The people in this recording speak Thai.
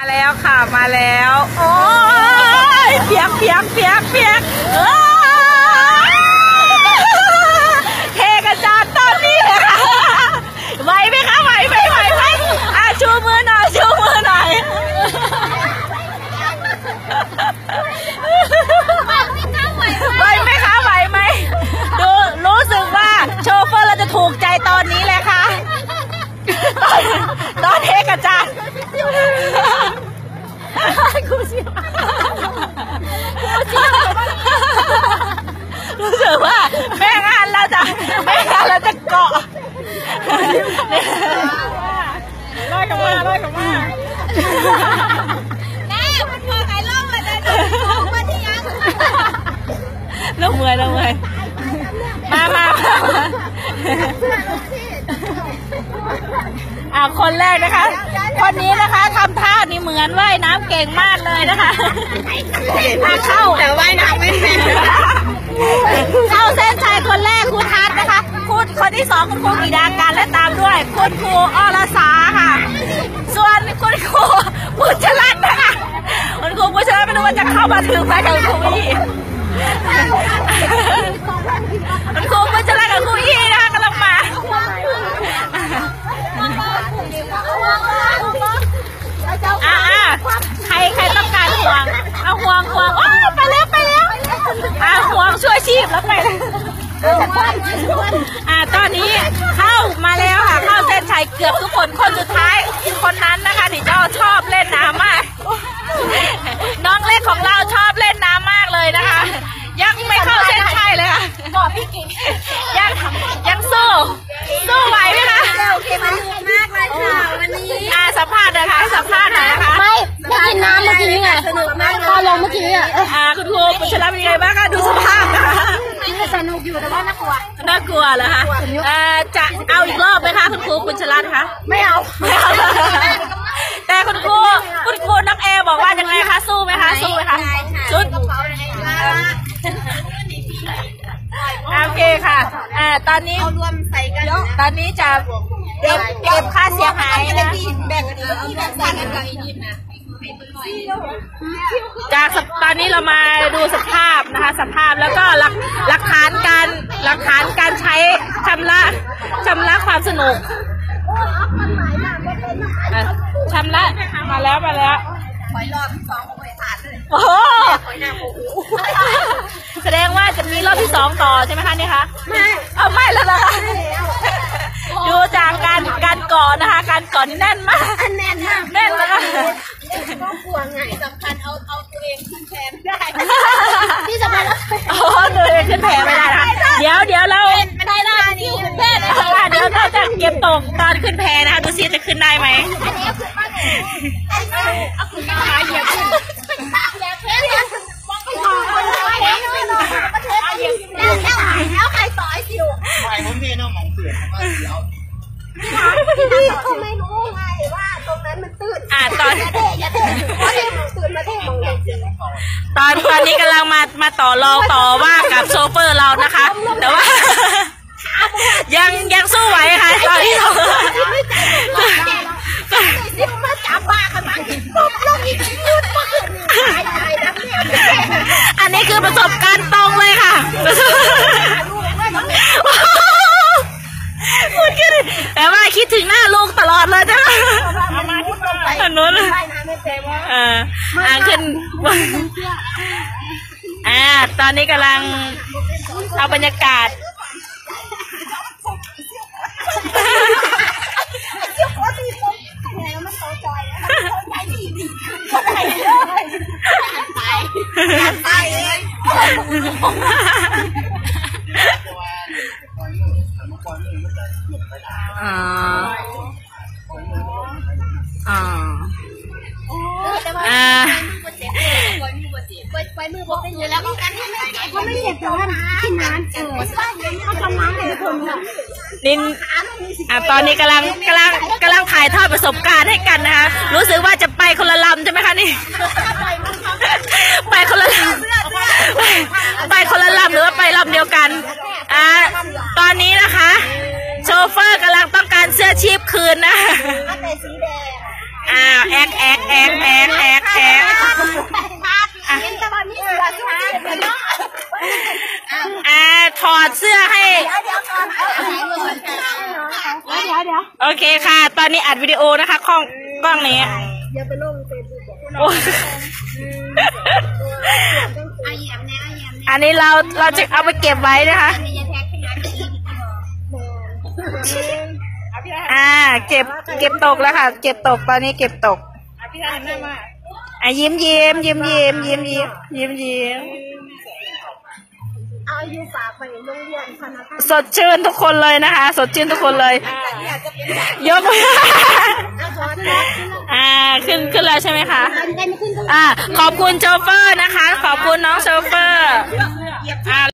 มาแล้วค่ะมาแล้ว โอ้ยเปียกเปียกเปียกเปียกเออ อยกลับมาลอยกลับมาแม่มันพอไก่ล่องเลยนะมาที่ยังลูกเมื่อยลูกเมื่อยมามามาอ่าคนแรกนะคะ คนนี้นะคะทำท่านี่เหมือนว่ายน้ำเก่งมากเลยนะคะมาเข้าแต่ว่ายน้ำไม่เป็นเข้าเส้นชัยคนแรกครูทัศน์นะคะคุณคนที่สองคุณครูกิดาการและตามด้วยคุณครูอรสาค่ะส่ วนคุณครูปุชรันนะคะคุณครูปุชรันไม่รู้ว่าจะเข้ามาถึงไหมกับครูยี่คุณครูปุชรันกับครูยี่นะคะกำลังมาอ่าใครใครต้องการห่วงเอาห่วงห่วงโอ้ไปแล้วไปแล้วอ่าห่วงช่วยชีพแล้วไปอ่าตอนนี้เข้ามาแล้วค่ะเข้าเส้นชัยเกือบทุกคนคนสุดท้าย ยังยังสู้สู้ไหวไหมคะโอเคมันสนุกมากเลยค่ะวันนี้อ่าสัมภาษณ์นะคะสัมภาษณ์หน่อยนะคะไม่ไม่กินน้ำเมื่อกี้ไงสนุกมากตอนลงเมื่อกี้อะอ่าคุณครูปุชระเป็นยังไงบ้างคะดูสภาพนะคะสนุกอยู่แต่ว่าน่ากลัวน่ากลัวเหรอคะเอ่อจะเอาอีกรอบไหมคะคุณครูปุชระคะไม่เอา คค่ะ อ่า ตอนนี้รวมใส่กันตอนนี้จะเก็บเก็บค่าเสียหายนะแบ่งกันเออแบ่งใส่กันกับอียิปต์นะจากสตอนนี้เรามาดูสภาพนะคะ สภาพแล้วก็หลักหลักฐานการหลักฐานการใช้ชำระชำระความสนุกอะชำระมาแล้วมาแล้วหอยรอบสองหอยถาดเลย โอ้โหหอยนางโอ้โหแสดงว่าจะมีรอบที่สองต่อใช่ไหมคะเนี่ยคะ ไม่เอาไม่แล้วนะคะดูจากการการก่อนะคะ การก่อนี่แน่นมากอันแน่นมากแน่นแล้วก็ก็กลัวไงสำคัญเอาเอาตัวเองขึ้นแทนได้ที่สำคัญแล้วโอ้ดูเลยขึ้นแพไม่ได้นะคะเดี๋ยวเดี๋ยวเราไม่ได้ได้นี่คุณแม่อ่าเดี๋ยวเราจะเก็บตกตอนขึ้นแพนะคะดูซิจะขึ้นได้ไหมเอาคุณมาหาเหยียบขึ้นอย่าเพ่เนี่ยมองไปมองคนน้อยแล้วประเทศแล้วแล้วใครต่อยสิว ไปผมพี่น้องมองเสือมาเดี๋ยว พี่เขาไม่รู้ไงว่าตรงนั้นมันตื้น อ่าตอน อย่า เท่อย่าเท่เพราเท่ตื้นมาเท่มองเห็นตอนตอนนี้กำลังมามาต่อรองต่อว่ากับโชเฟอร์เรานะคะ แต่ว่า ยังยังสู้ไหวค่ะตอนนี้เราสิวมาจับบ้ากันมาปุ๊บลงอีกยืดมาขึ้นตายตายนะอันนี้คือประสบการณ์ตรงเลยค่ะ พูดแค่นี้แต่ว่าคิดถึงหน้าลูกตลอดเลยใช่ไหมอันนู้น เอออ่าขึ้นอ่าตอนนี้กำลังเอาบรรยากาศตายเลยอ่าอ่ มือแล้วกันให้ไม่เจ็บเขาไม่เจ็บแต่ว่าที่น้ำเออเขาทำน้ำเลยคนค่ะนินอะตอนนี้กำลังกำลังกำลังถ่ายทอดประสบการณ์ให้กันนะคะรู้สึกว่าจะไปคนละลำใช่ไหมคะนี่ไปคนละลำไปคนละลำหรือว่าไปลำเดียวกันอ่าตอนนี้นะคะ โชเฟอร์กำลังต้องการเสื้อชีพคืนนะอ่าแอกแอกแอกแอกแอกแอก อ่าถอดเสื้อให้ โอเคค่ะ ตอนนี้อัดวิดีโอนะคะกล้องกล้องนี้อย่าไปลงเฟซอันนี้เราเราจะเอาไปเก็บไว้นะคะอ่า เก็บเก็บตกแล้วค่ะ เก็บตกตอนนี้เก็บตกพี่ได้แม่มา อะยิ้มยิ้มยิ้มยิ้มยิ้มยิ้มยิ้มยิ้มเอาอยู่ฝากไปโรงเรียนพนักงานสดชื่นทุกคนเลยนะคะ สดชื่นทุกคนเลยอยากจะเป็นยกมืออาจารย์นะอ่าขึ้นขึ้นแล้วใช่ไหมคะเป็นขึ้นอ่าขอบคุณโชเฟอร์นะคะ ขอบคุณน้องโชเฟอร์อ่า